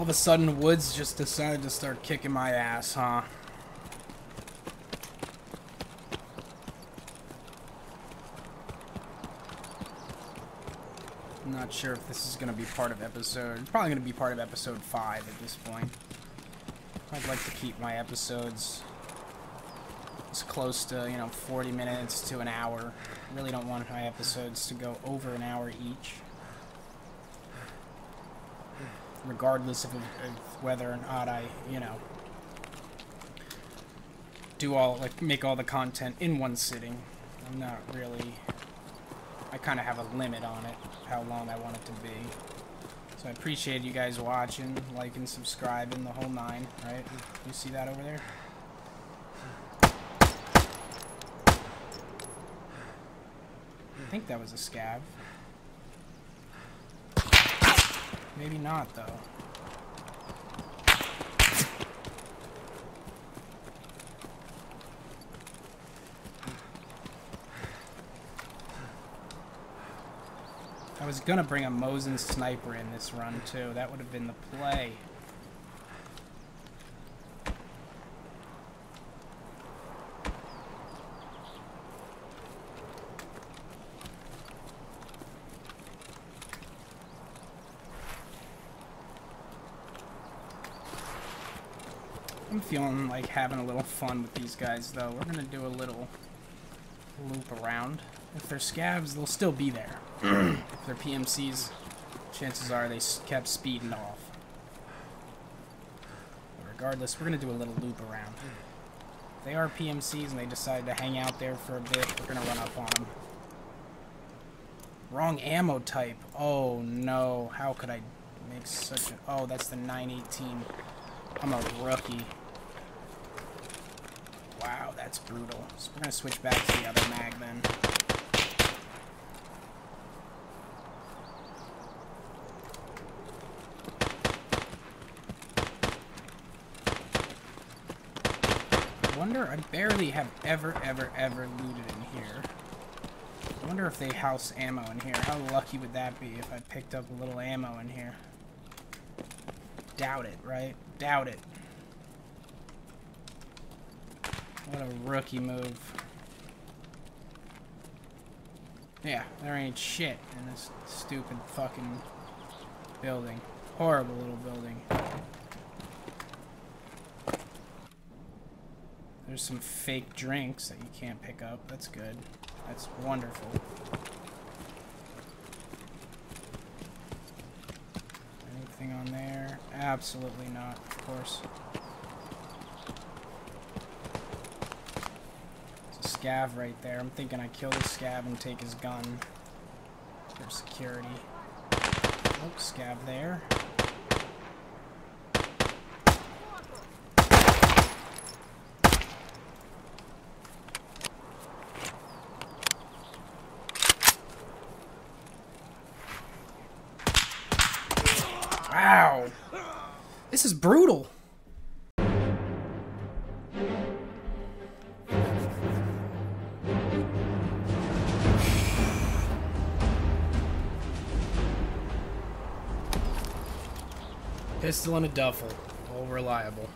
All of a sudden, Woods just decided to start kicking my ass, huh? Not sure if this is going to be part of episode... Probably going to be part of episode 5 at this point. I'd like to keep my episodes as close to, you know, 40 minutes to an hour. Really don't want my episodes to go over an hour each. Regardless of, of whether or not I, you know, do all, like, make all the content in one sitting. I'm not really... I kind of have a limit on it, how long I want it to be. So I appreciate you guys watching, liking, subscribing, the whole nine, right? You see that over there? I think that was a scav. Maybe not, though. I was gonna bring a Mosin sniper in this run, too. That would have been the play. I'm feeling like having a little fun with these guys, though. We're gonna do a little loop around. If they're scavs, they'll still be there. if they're PMCs, chances are they kept speeding off. But regardless, we're gonna do a little loop around. If they are PMCs and they decide to hang out there for a bit, we're gonna run up on them. Wrong ammo type. Oh no, how could I make such a... Oh, that's the 918. I'm a rookie. That's brutal. So we're gonna switch back to the other mag then. I wonder, I barely have ever, ever, ever looted in here. I wonder if they house ammo in here. How lucky would that be if I picked up a little ammo in here? Doubt it, right? Doubt it. What a rookie move. Yeah, there ain't shit in this stupid fucking building. Horrible little building. There's some fake drinks that you can't pick up. That's good. That's wonderful. Anything on there? Absolutely not, of course. It's a scav right there. I'm thinking I kill the scav and take his gun for security. Oh, scav there. Wow. This is brutal. Pistol and a duffel. All reliable.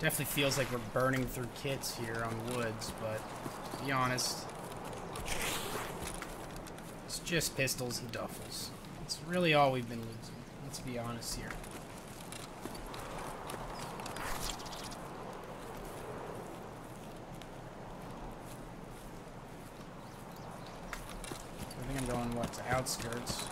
Definitely feels like we're burning through kits here on woods, but to be honest, it's just pistols and duffels. That's really all we've been losing. Let's be honest here. I think I'm going, what, to outskirts.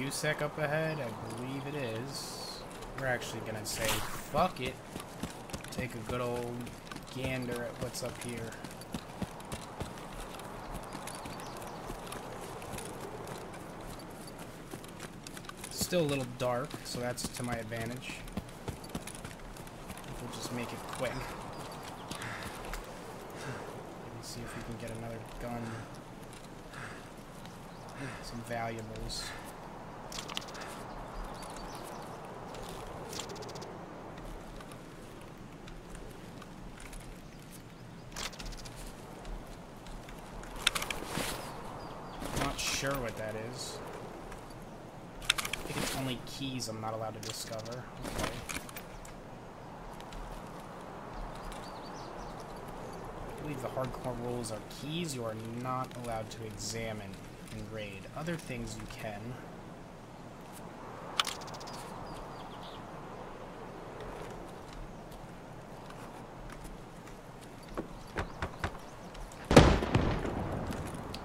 USEC up ahead? I believe it is. We're actually gonna say, fuck it. Take a good old gander at what's up here. Still a little dark, so that's to my advantage. We'll just make it quick. Let's see if we can get another gun. Some valuables. Sure what that is. I think it's only keys I'm not allowed to discover. Okay. I believe the hardcore rules are keys you are not allowed to examine and raid. Other things you can.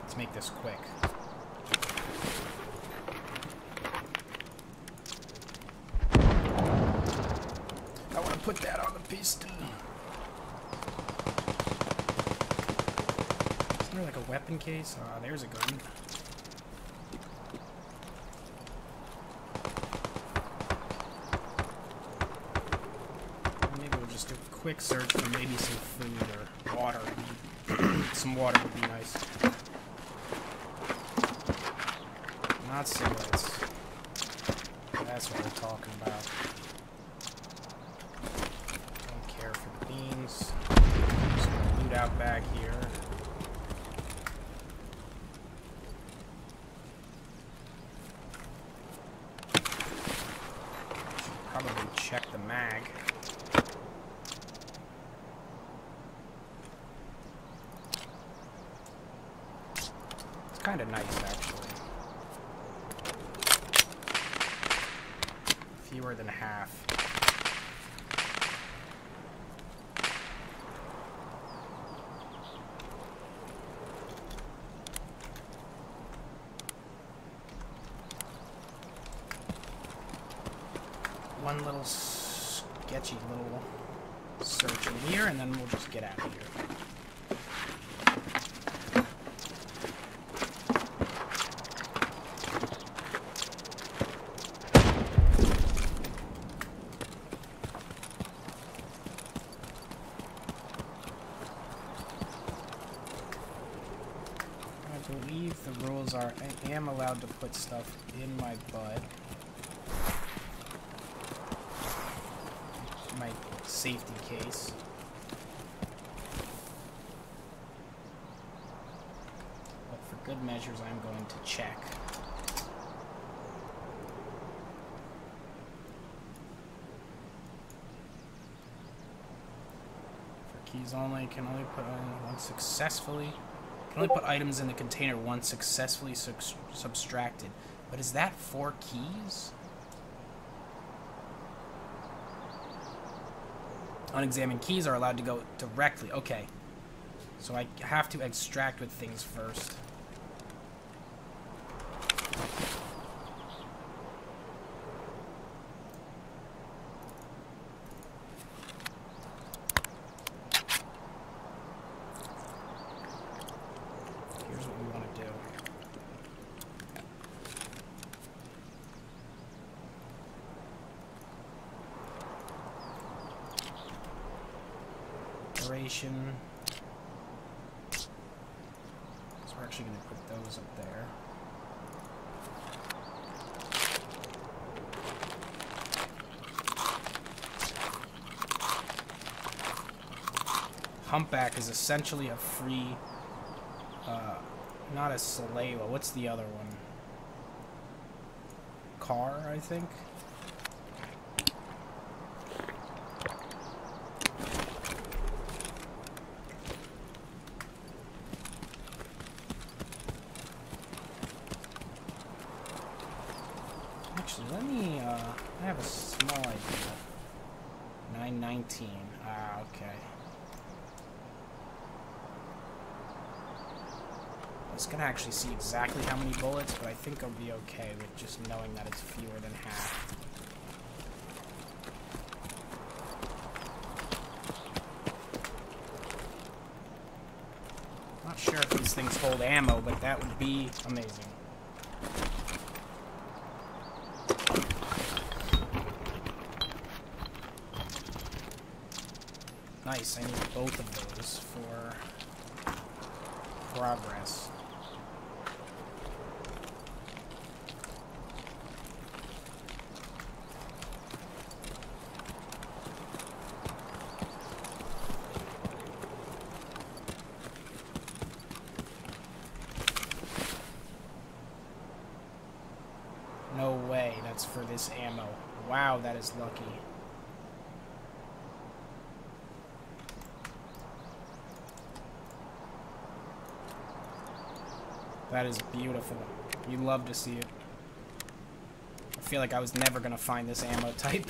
Let's make this quick. I want to put that on the piston. Isn't there like a weapon case? Ah, there's a gun. Maybe we'll just do a quick search for maybe some food or water. some water would be nice. Not cigarettes. That's what we're talking about. Don't care for the beans. Just gonna loot out back here. Probably check the mag. It's kind of nice, actually. Fewer than half. One little sketchy little search in here, and then we'll just get out of here. I believe the rules are I am allowed to put stuff in my butt. My safety case. But for good measures, I'm going to check. Keys only, can only put on once successfully. Can only put items in the container once successfully subtracted. But is that four keys? Unexamined keys are allowed to go directly. Okay. So I have to extract with things first. Here's what we want to do. Duration. So we're actually going to put those up there. Humpback is essentially a free uh, not a Salewa. What's the other one? Car, I think. Actually, let me, uh, I have a small idea. 919. Ah, okay. Was gonna actually see exactly how many bullets, but I think I'll be okay with just knowing that it's fewer than half. Not sure if these things hold ammo, but that would be amazing. Nice, I need both of those for progress. this ammo. Wow, that is lucky. That is beautiful. You love to see it. I feel like I was never going to find this ammo type.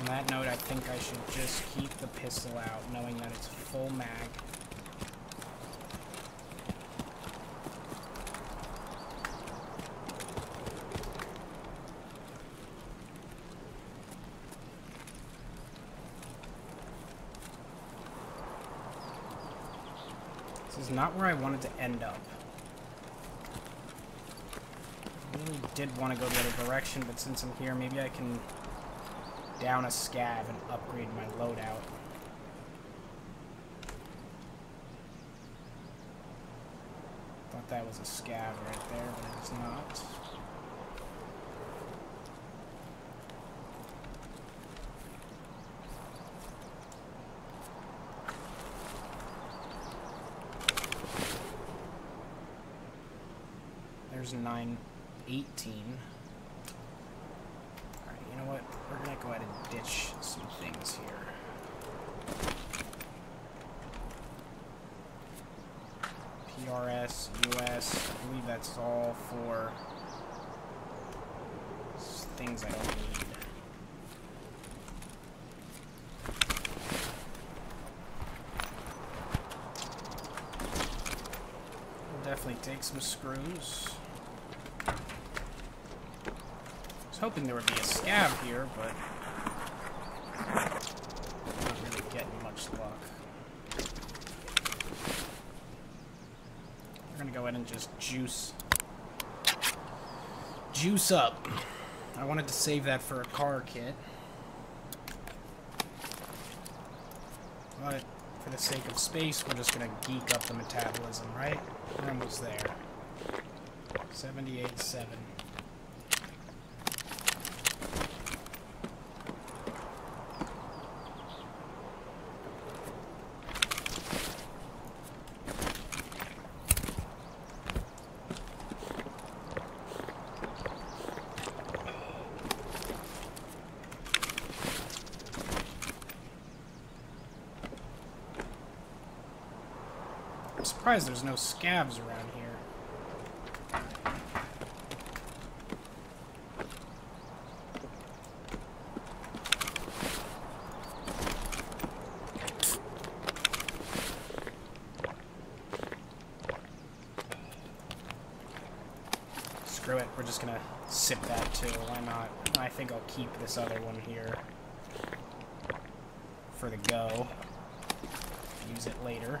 On that note, I think I should just keep the pistol out, knowing that it's full mag. Not where I wanted to end up. I really did want to go the other direction, but since I'm here, maybe I can down a scav and upgrade my loadout. Thought that was a scav right there, but it's not. There's 918. Alright, you know what? We're gonna go ahead and ditch some things here. PRS, US, I believe that's all for things I don't need. Definitely take some screws. Hoping there would be a scav here, but not really getting much luck. We're gonna go ahead and just juice juice up. I wanted to save that for a car kit. But for the sake of space, we're just gonna geek up the metabolism, right? We're almost there. 78.7. I'm surprised there's no scavs around here. Screw it, we're just gonna sip that too, why not? I think I'll keep this other one here for the go. Use it later.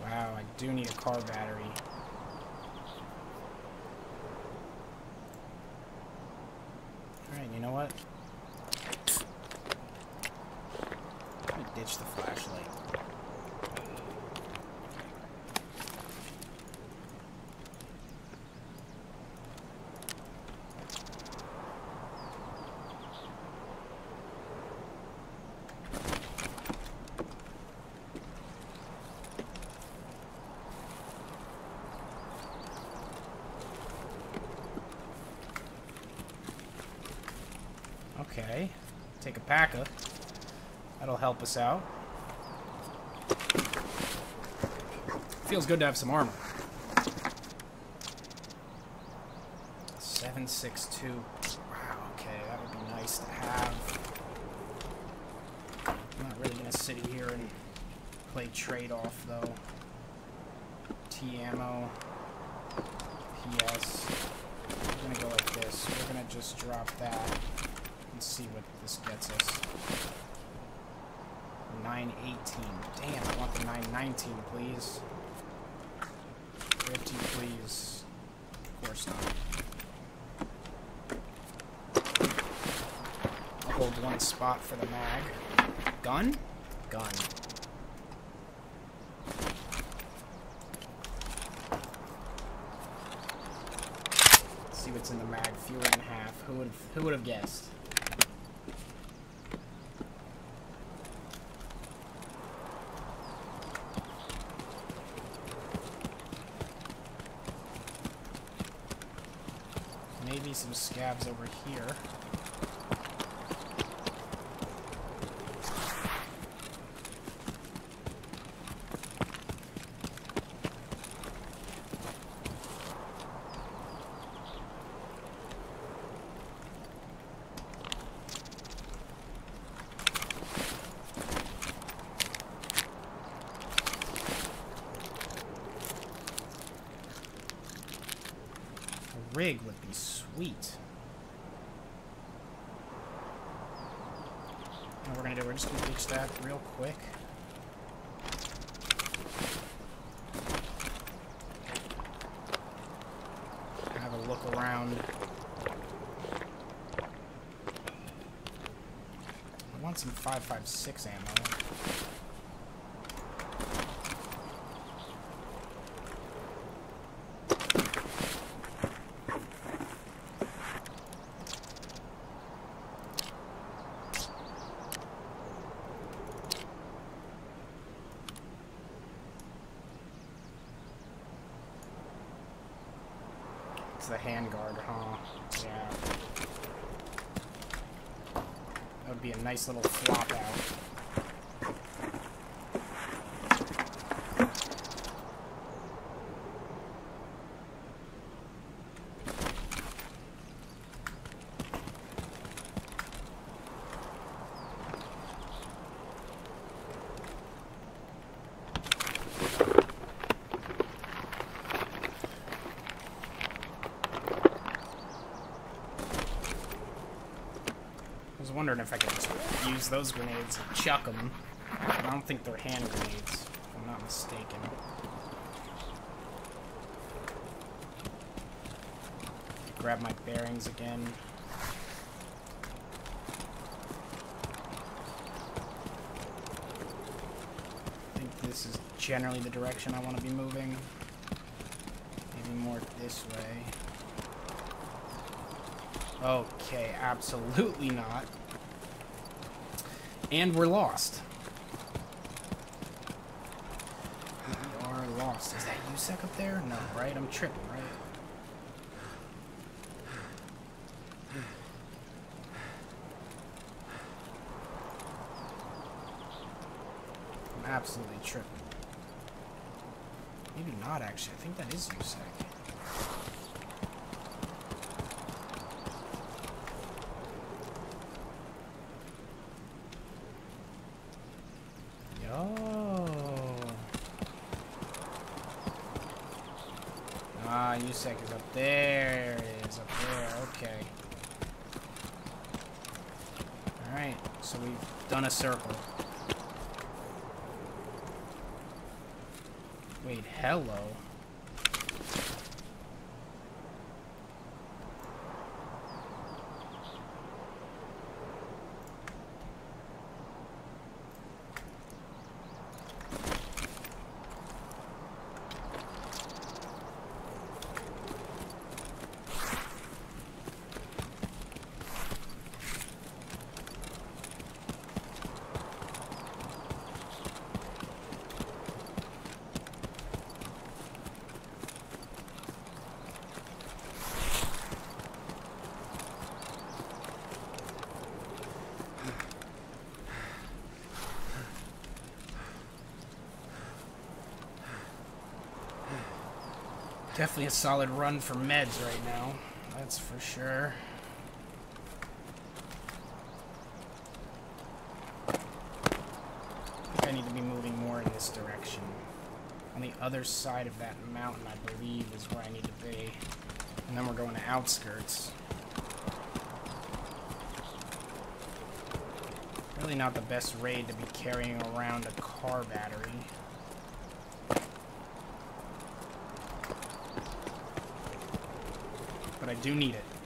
Wow, I do need a car battery. Alright, you know what? Let me ditch the flashlight. Okay. Take a PACA. That'll help us out. Feels good to have some armor. 762. Wow, okay, that would be nice to have. I'm not really gonna sit here and play trade-off though. T ammo. PS. We're gonna go like this. We're gonna just drop that and see what this gets us. 918. Damn, I want the 919, please. 50, please. Of course not. I'll hold one spot for the mag. Gun? Gun. See what's in the mag. Fewer than half. Who would who would have guessed? maybe some scavs over here. Rig would be sweet. what we're gonna do, we're just gonna ditch that real quick. Have a look around. I want some 5.56 ammo. the handguard, huh? Yeah. That would be a nice little flop out. Wondering if I could use those grenades and chuck them. I don't think they're hand grenades, if I'm not mistaken. Grab my bearings again. I think this is generally the direction I want to be moving. Maybe more this way. Okay, absolutely not. And we're lost. We are lost. Is that USEC up there? No, right? I'm tripping, right? I'm absolutely tripping. Maybe not, actually. I think that is USEC. USEC is up there. It is up there. Okay. Alright, so we've done a circle. Wait, hello? Definitely a solid run for meds right now. That's for sure. I think I need to be moving more in this direction. On the other side of that mountain, I believe, is where I need to be. And then we're going to outskirts. Really not the best raid to be carrying around a car battery. But I do need it.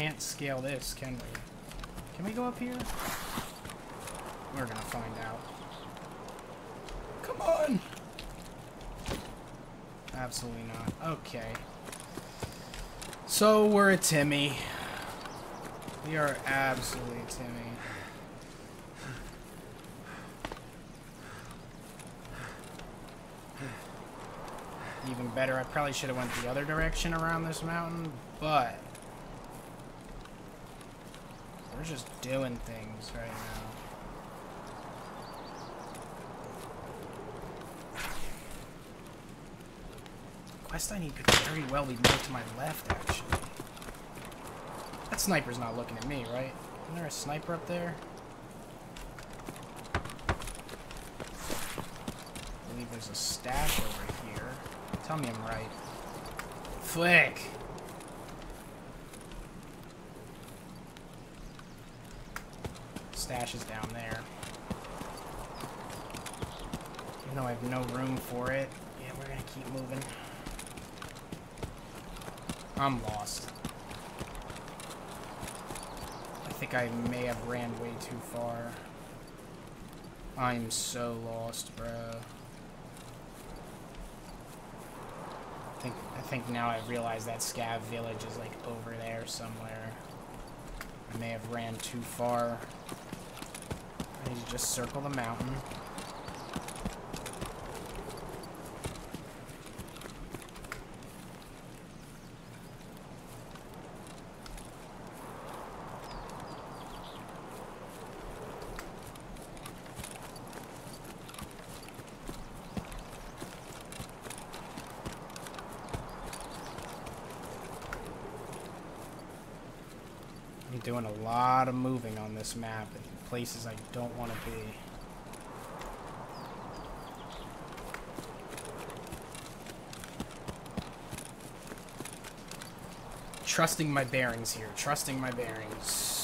Can't scale this, can we? Can we go up here? We're gonna find out. Come on! Absolutely not. Okay. So, we're a Timmy. We are absolutely Timmy. Even better, I probably should have went the other direction around this mountain, but... We're just doing things right now. quest I need could very well be more to my left, actually. That sniper's not looking at me, right? Isn't there a sniper up there? I believe there's a stash over here. Tell me I'm right. Flick! Stash is down there. Even though I have no room for it. Yeah, we're gonna keep moving. I'm lost. I think I may have ran way too far. I'm so lost, bro. I think I think now I realize that scav village is like over there somewhere. I may have ran too far. I need to just circle the mountain. Doing a lot of moving on this map places I don't want to be. Trusting my bearings here. Trusting my bearings.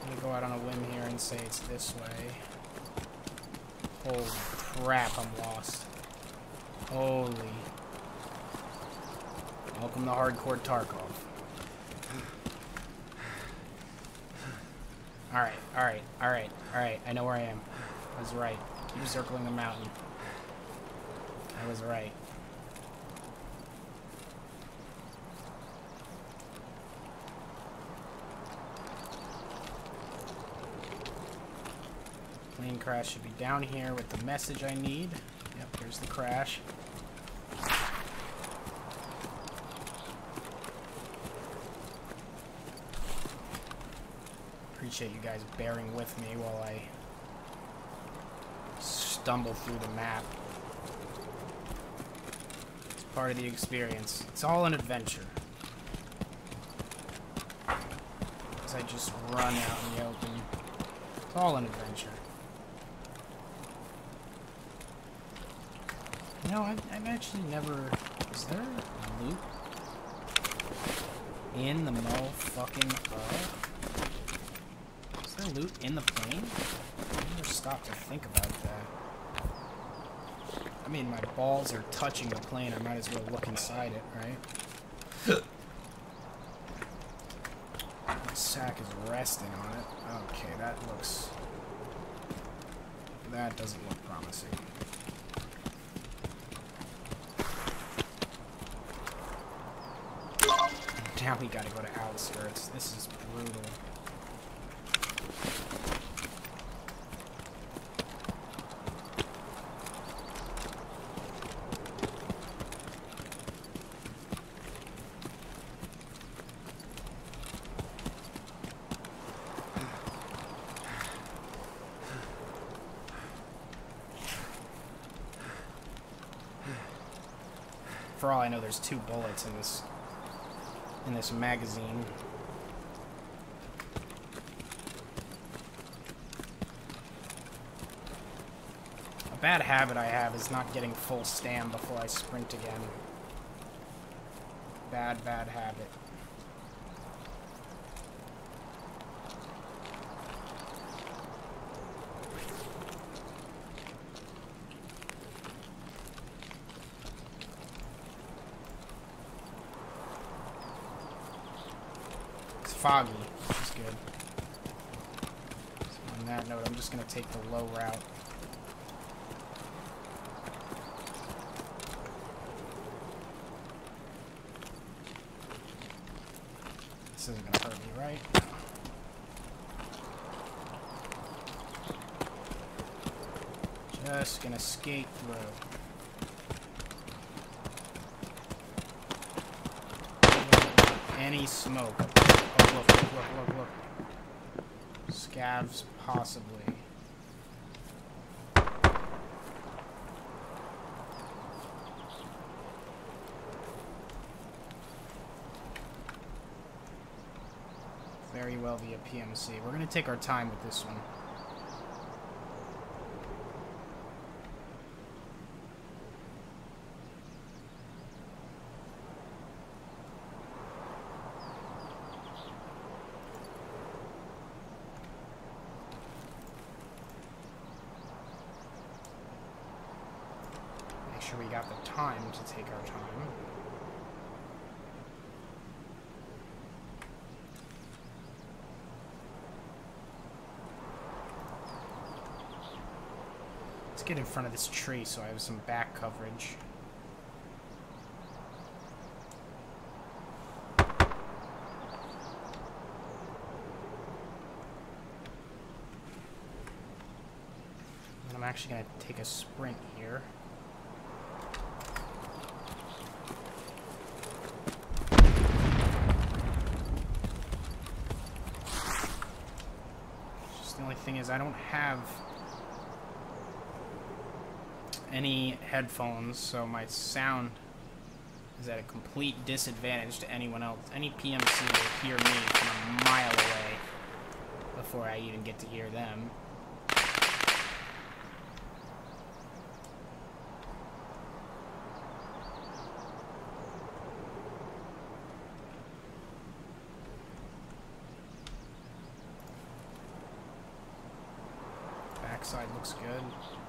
I'm gonna go out on a whim here and say it's this way. Holy crap, I'm lost. Holy. Welcome to Hardcore Tarkov. Alright, alright, alright, alright. I know where I am. I was right. Keep circling the mountain. I was right. Crash should be down here with the message I need. Yep, there's the crash. Appreciate you guys bearing with me while I stumble through the map. It's part of the experience. It's all an adventure. As I just run out in the open. It's all an adventure. No, I've, I've actually never... Is there loot in the motherfucking... Uh, is there loot in the plane? I never stopped to think about that. I mean, my balls are touching the plane. I might as well look inside it, right? the sack is resting on it. Okay, that looks... That doesn't look promising. Now we gotta go to outskirts. This is brutal. For all I know, there's two bullets in this this magazine. A bad habit I have is not getting full stam before I sprint again. Bad, bad habit. Foggy, which is good. So on that note, I'm just going to take the low route. This isn't going to hurt me, right? Just going to skate through. any smoke. Oh, look, look, look, look, look. Scavs, possibly. Very well via PMC. We're going to take our time with this one. sure we got the time to take our time. Let's get in front of this tree so I have some back coverage. And I'm actually going to take a sprint here. Just the only thing is I don't have any headphones, so my sound is at a complete disadvantage to anyone else. Any PMC will hear me from a mile away before I even get to hear them. backside looks good.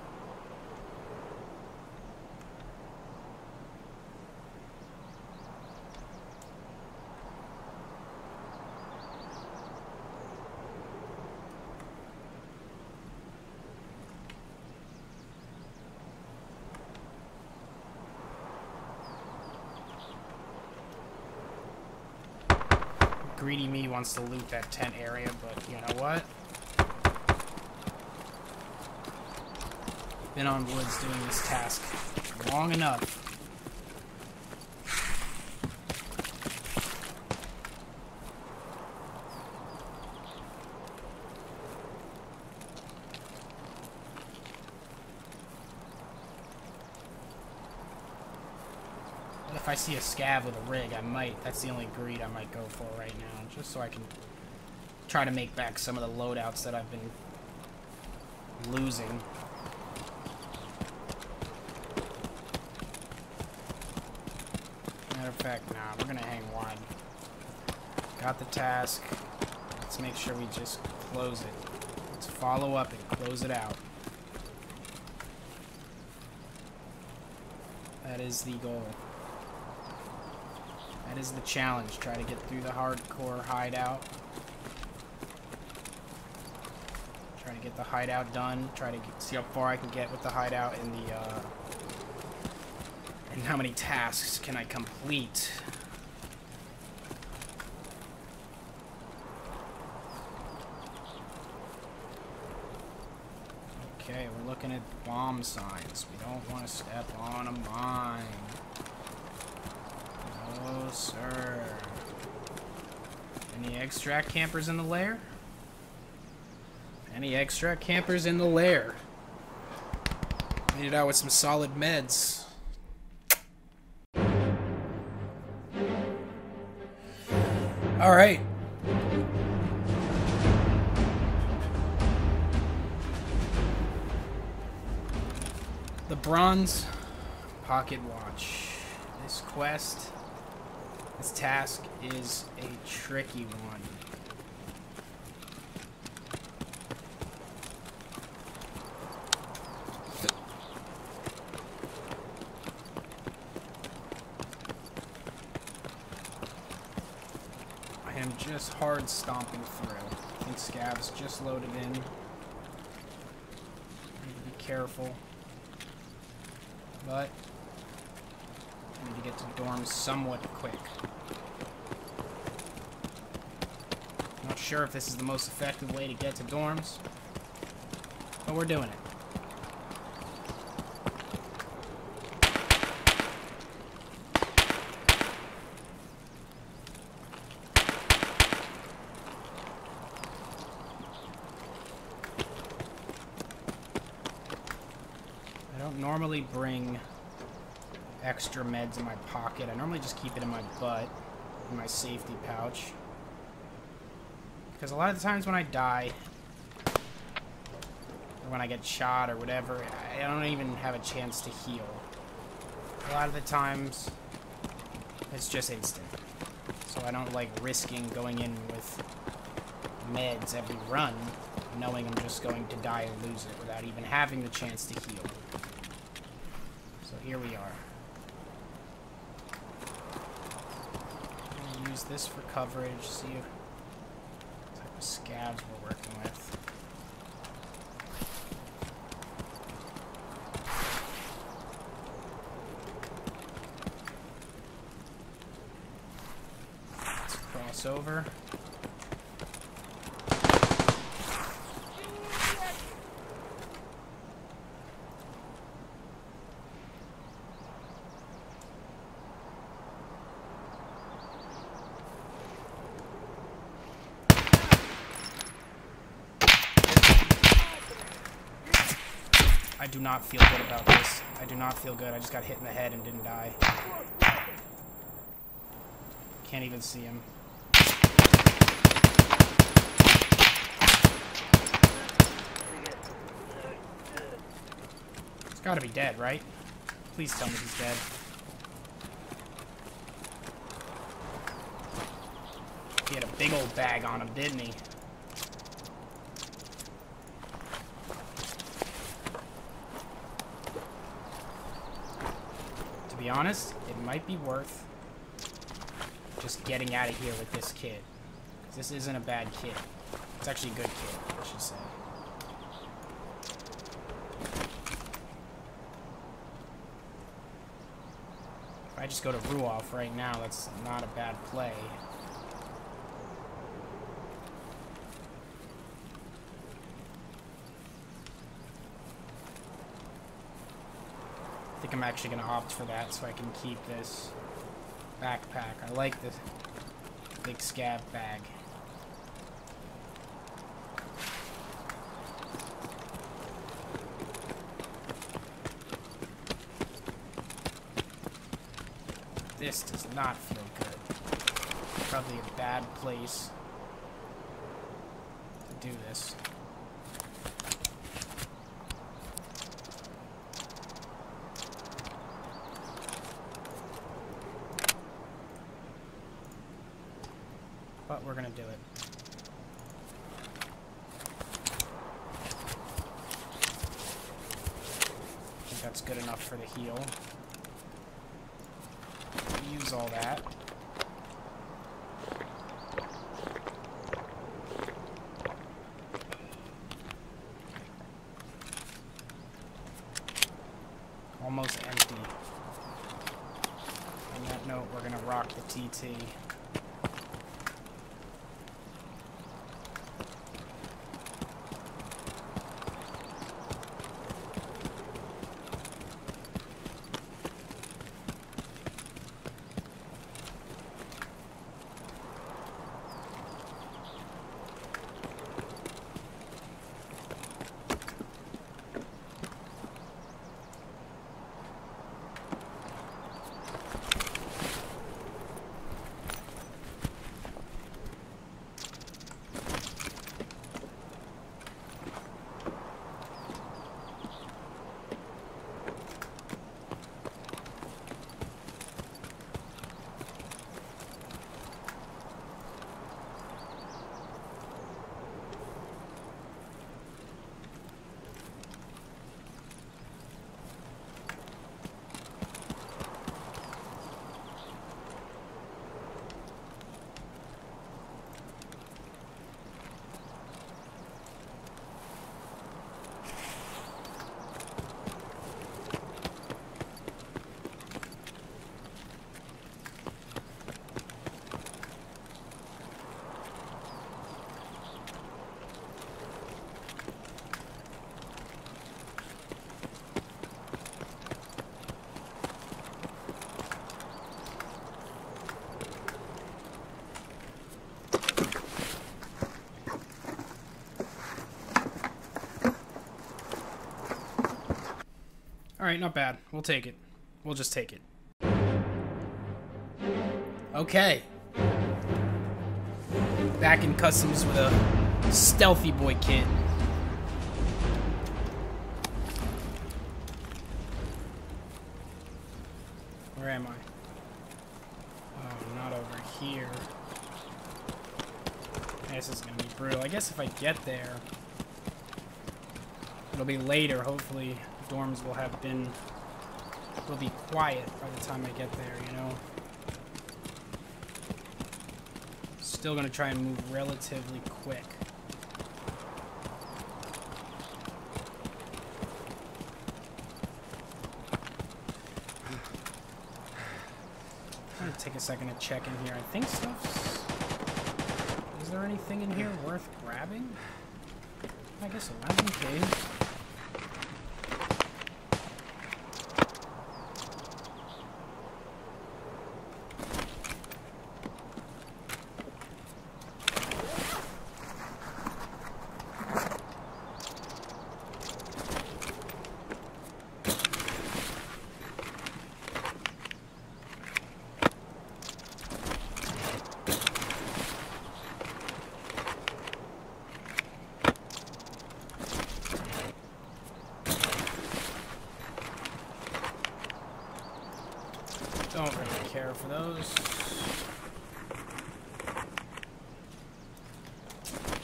Greedy me wants to loot that tent area, but you know what? been on woods doing this task long enough. I see a scav with a rig, I might, that's the only greed I might go for right now, just so I can try to make back some of the loadouts that I've been losing. Matter of fact, nah, we're gonna hang wide. Got the task. Let's make sure we just close it. Let's follow up and close it out. That is the goal. That is the challenge. Try to get through the hardcore hideout. Try to get the hideout done. Try to get, see how far I can get with the hideout in the uh, and how many tasks can I complete? Okay, we're looking at bomb signs. We don't want to step on a mine. Sir. Any extract campers in the lair? Any extract campers in the lair? Made it out with some solid meds. All right. The bronze pocket watch. This quest, this task is a tricky one. I am just hard stomping through. I think scavs just loaded in. Need to be careful. But Get to dorms somewhat quick. Not sure if this is the most effective way to get to dorms, but we're doing it. I don't normally bring extra meds in my pocket. I normally just keep it in my butt, in my safety pouch. Because a lot of the times when I die, or when I get shot or whatever, I don't even have a chance to heal. A lot of the times, it's just instant. So I don't like risking going in with meds every run, knowing I'm just going to die and lose it without even having the chance to heal. So here we are. I'm gonna use this for coverage, see what type of scavs we're working with. Let's cross over. I do not feel good about this. I do not feel good. I just got hit in the head and didn't die. Can't even see him. He's gotta be dead, right? Please tell me he's dead. He had a big old bag on him, didn't he? Honest, it might be worth just getting out of here with this kid. this isn't a bad kid. It's actually a good kid, I should say. If I just go to RUAF right now, that's not a bad play. Think I'm actually going to opt for that so I can keep this backpack. I like this big scav bag. This does not feel good. Probably a bad place to do this. But we're gonna do it. I think that's good enough for the heal. Use all that. Alright, not bad. We'll take it. We'll just take it. Okay. Back in customs with a stealthy boy kit. Where am I? Oh, not over here. This is gonna be brutal. I guess if I get there, it'll be later. Hopefully, dorms will have been will be quiet by the time I get there. You know. Still gonna try and move relatively quick. I'm gonna take a second to check in here. I think stuff's... Is there anything in here worth grabbing? I guess a landing cave. Don't really care for those.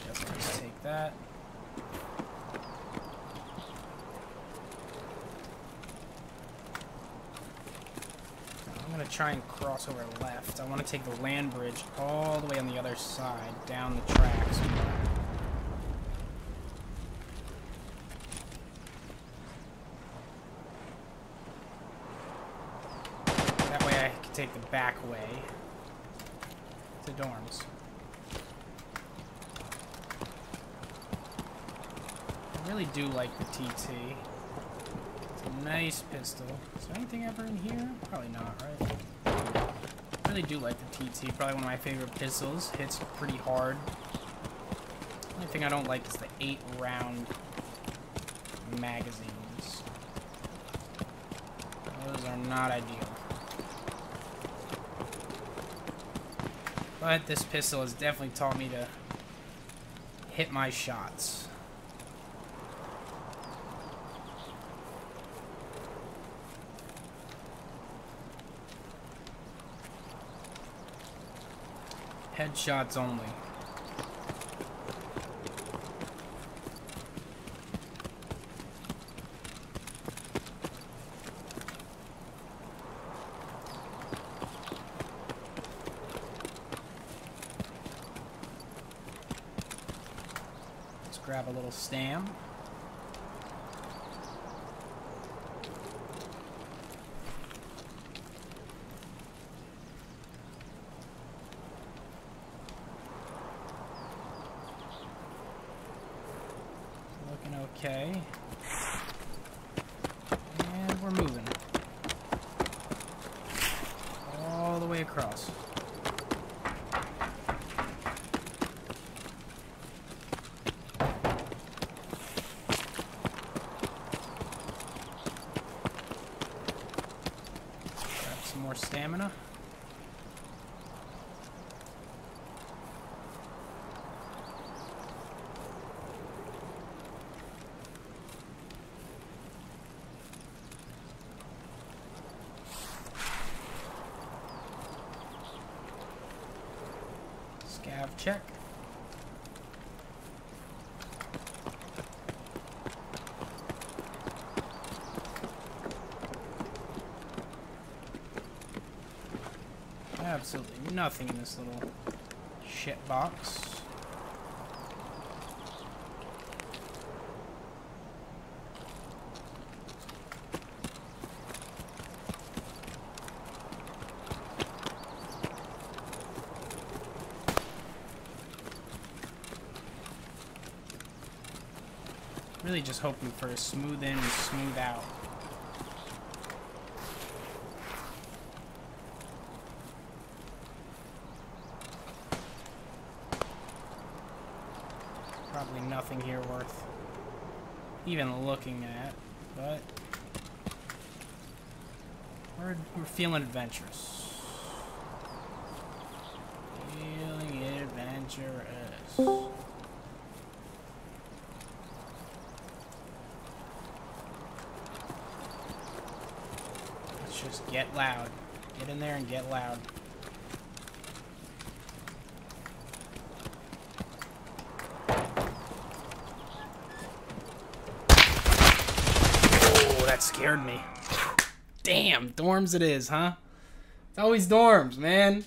Guess I'll just take that. I'm gonna try and cross over left. I want to take the land bridge all the way on the other side, down the tracks. That way I can take the back way to dorms. I really do like the TT. It's a nice pistol. Is there anything ever in here? Probably not, right? I really do like the TT. Probably one of my favorite pistols. Hits pretty hard. The only thing I don't like is the eight round magazines. Those are not ideal. But this pistol has definitely taught me to hit my shots. Headshots only. Let's grab a little stam. Looking okay. And we're moving. All the way across. Grab some more stamina. Scav check. Absolutely nothing in this little shit box. Really just hoping for a smooth in and smooth out. even looking at, but we're, we're feeling adventurous. Dorms it is, huh? It's always dorms, man.